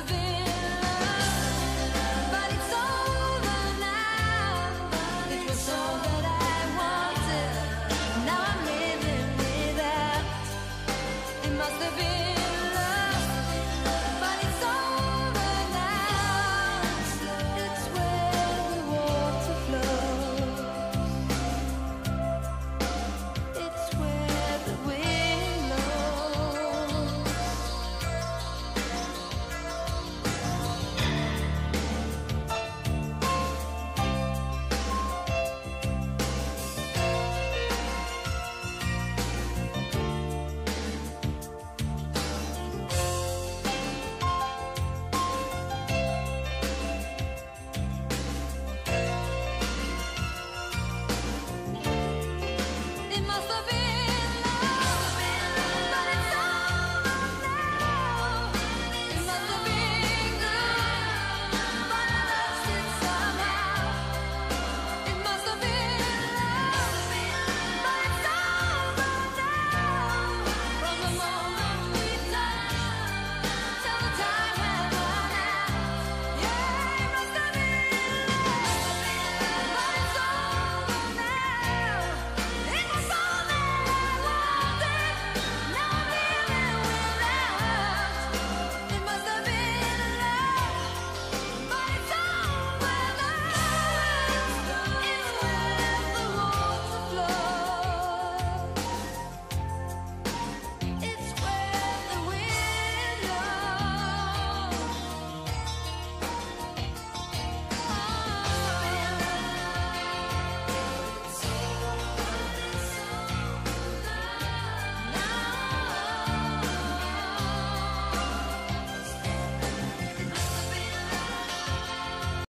of.